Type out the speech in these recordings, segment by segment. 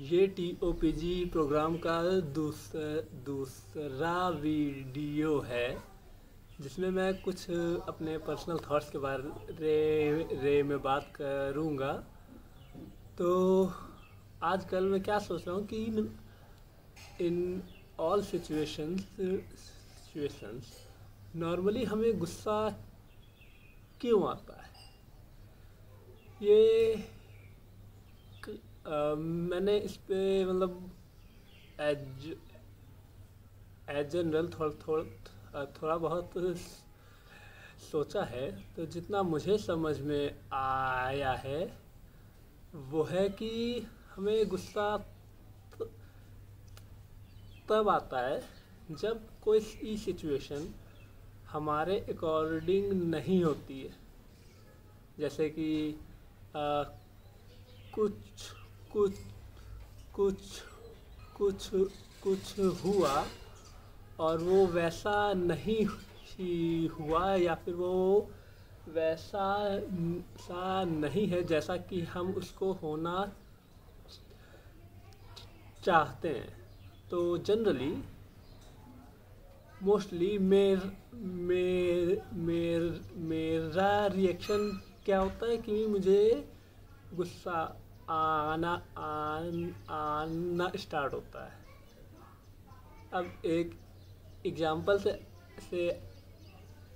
ये T O P G program का दूसरा दूसरा वीडियो है जिसमें मैं कुछ अपने पर्सनल थॉट्स के बारे रे में बात करूँगा तो आजकल मैं क्या सोच रहा हूँ कि in in all situations situations normally हमें गुस्सा क्यों आता है ये मैंने इस पर मतलब एज एज जनरल थोड़ा थोड़ा थोड़ा बहुत सोचा है तो जितना मुझे समझ में आया है वो है कि हमें गुस्सा तब आता है जब कोई सिचुएशन हमारे अकॉर्डिंग नहीं होती है। जैसे कि आ, कुछ कुछ कुछ कुछ कुछ हुआ और वो वैसा नहीं हुआ या फिर वो वैसा सा नहीं है जैसा कि हम उसको होना चाहते हैं। तो जनरली मोस्टली मेर मेर मेर, मेरा रिएक्शन क्या होता है कि मुझे गुस्सा आना आन, आना स्टार्ट होता है। अब एक एग्जांपल से से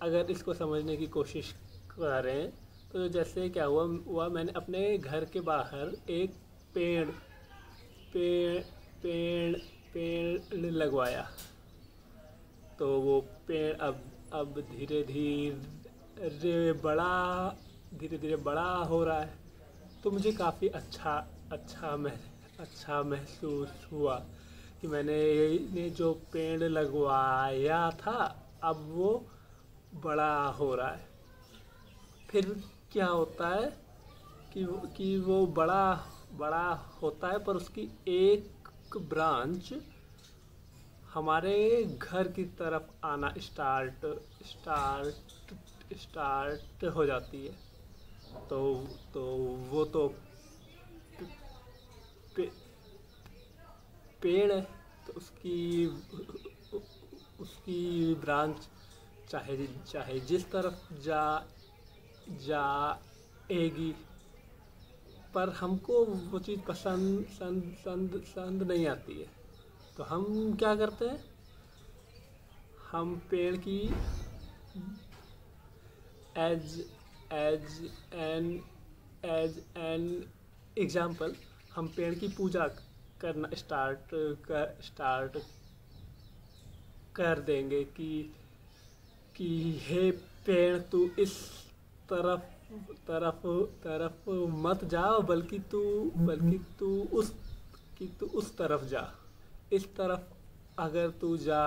अगर इसको समझने की कोशिश कर रहे हैं तो जैसे क्या हुआ हुआ मैंने अपने घर के बाहर एक पेड़ पेड़ पेड़ पेड़ लगवाया। तो वो पेड़ अब अब धीरे धीरे बड़ा धीरे धीरे बड़ा हो रहा है। तो मुझे काफ़ी अच्छा अच्छा मह अच्छा महसूस हुआ कि मैंने ने जो पेड़ लगवाया था, अब वो बड़ा हो रहा है। फिर क्या होता है कि कि वो बड़ा बड़ा होता है, पर उसकी एक ब्रांच हमारे घर की तरफ़ आना स्टार्ट स्टार्ट स्टार्ट हो जाती है। तो तो वो तो पे, पेड़ है तो उसकी उसकी ब्रांच चाहे चाहे जिस तरफ़ जा जाएगी पर हमको वो चीज़ पसंद संद संद संद नहीं आती है। तो हम क्या करते हैं? हम पेड़ की as as an as an example हम पेड़ की पूजा करना स्टार्ट कर स्टार्ट कर देंगे कि कि हे पेड़ तू इस तरफ़ तरफ़ तरफ़ मत जा बल्कि तू बल्कि तू उस कि तू उस तरफ़ जा इस तरफ़ अगर तू जा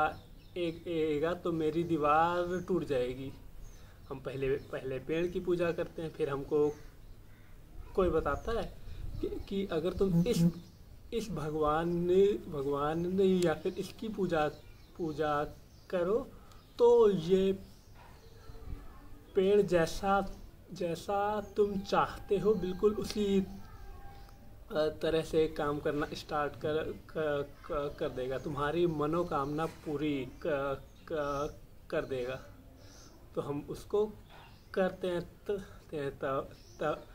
एक एगा तो मेरी दीवार टूट जाएगी हम पहले पहले पेड़ की पूजा करते हैं फिर हमको कोई बताता है कि, कि अगर तुम इस इस भगवान ने भगवान ने या फिर इसकी पूजा पूजा करो तो ये पेड़ जैसा जैसा तुम चाहते हो बिल्कुल उसी तरह से काम करना स्टार्ट कर कर, कर देगा। तुम्हारी मनोकामना पूरी कर, कर, कर देगा। तो हम उसको करते हैं तब तब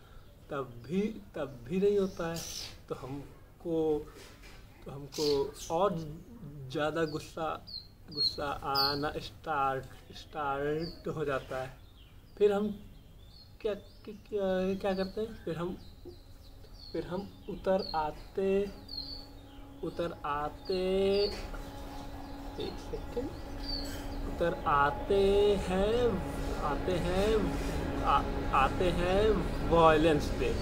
तब भी तब भी नहीं होता है। तो हमको तो हमको और ज़्यादा गुस्सा गुस्सा आना स्टार्ट स्टार्ट हो जाता है। फिर हम क्या क्या, क्या करते हैं? फिर हम फिर हम उतर आते उतर आते एक सेकेंड आते हैं आते हैं आ, आते हैं वॉयलेंस पे।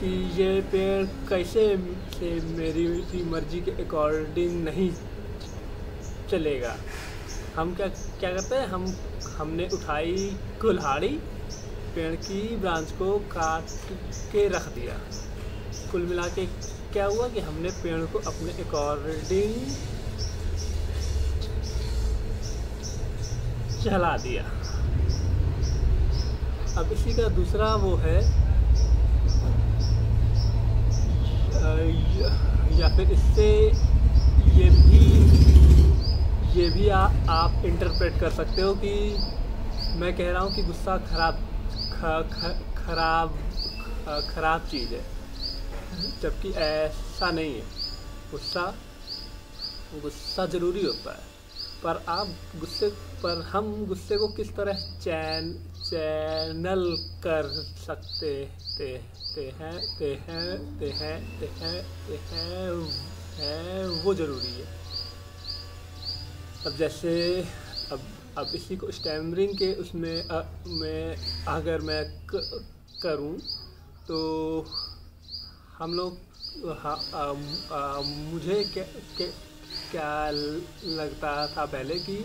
कि ये पेड़ कैसे से मेरी मर्ज़ी के अकॉर्डिंग नहीं चलेगा। हम क्या क्या करते हैं? हम हमने उठाई कुल्हाड़ी पेड़ की ब्रांच को काट के रख दिया। कुल मिला के क्या हुआ कि हमने पेड़ को अपने अकॉर्डिंग चला दिया। अब इसी का दूसरा वो है या फिर इससे ये भी ये भी आ, आप इंटरप्रेट कर सकते हो कि मैं कह रहा हूँ कि गुस्सा खराब खराब खराब चीज़ है। जबकि ऐसा नहीं है। गुस्सा गुस्सा ज़रूरी होता है। पर आप गुस्से पर हम गुस्से को किस तरह चैन चैनल कर सकते ते, ते हैं ते हैं ते हैं ते हैं ते हैं है वो ज़रूरी है। अब जैसे अब अब इसी को स्टैमरिंग के उसमें अ, में अगर मैं क, करूँ तो हम लोग हाँ मुझे क्या, क्या लगता था पहले कि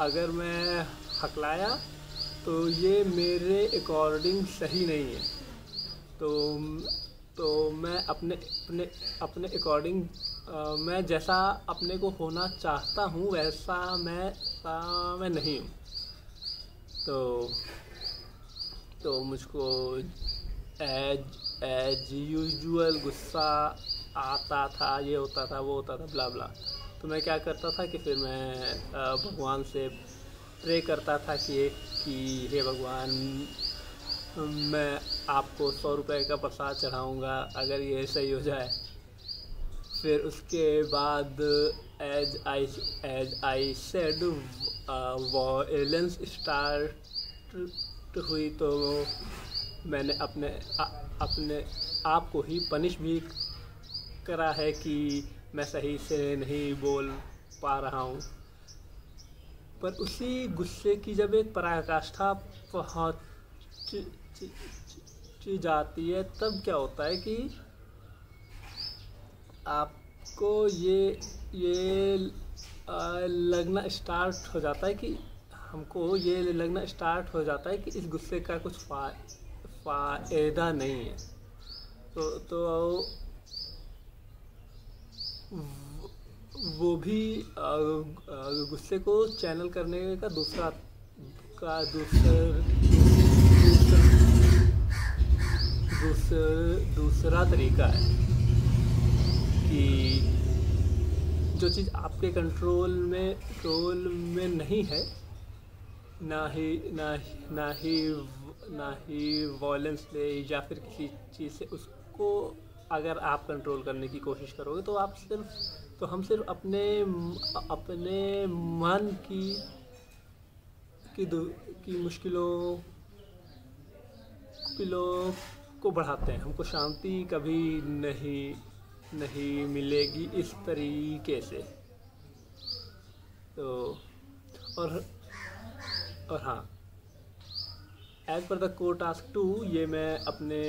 अगर मैं हकलाया तो ये मेरे अकॉर्डिंग सही नहीं है। तो तो मैं अपने अपने अपने अकॉर्डिंग मैं जैसा अपने को होना चाहता हूँ, वैसा मैं सा मैं नहीं हूँ। तो तो मुझको एज एज यूजुअल गुस्सा आता था, ये होता था, वो होता था ब्ला ब्ला तो मैं क्या करता था कि फिर मैं भगवान से प्रे करता था कि कि हे भगवान मैं आपको सौ रुपये का प्रसाद चढ़ाऊँगा अगर ये सही हो जाए। फिर उसके बाद as I as I said violence start हुई तो मैंने अपने आ, अपने आप को ही पनिश भी करा है कि मैं सही से नहीं बोल पा रहा हूँ। पर उसी गुस्से की जब एक पराकाष्ठा पहुँच जाती है, तब क्या होता है कि आपको ये ये लगना स्टार्ट हो जाता है कि हमको ये लगना स्टार्ट हो जाता है कि इस गुस्से का कुछ फ़ायदा नहीं है। तो तो वो भी गुस्से को चैनल करने का दूसरा का दूसरा दूसरा दूसरा तरीका है कि जो चीज़ आपके कंट्रोल में कंट्रोल में नहीं है, ना ही ना ही ना ही ना ही वॉयलेंस ले या फिर किसी चीज़ से, उसको अगर आप कंट्रोल करने की कोशिश करोगे तो आप सिर्फ़ तो हम सिर्फ़ अपने अपने मन की की की मुश्किलों मुश्किलों को बढ़ाते हैं। हमको शांति कभी नहीं नहीं मिलेगी इस तरीके से। तो और और हाँ। एज पर द को टास्क टू ये मैं अपने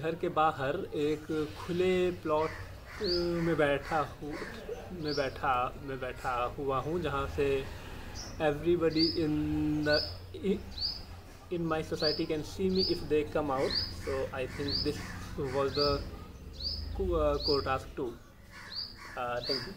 घर के बाहर एक खुले प्लॉट में बैठा हूँ, मैं बैठा मैं बैठा हुआ हूँ, जहाँ से everybody in the in my society can see me if they come out so I think this was the court ask to thank you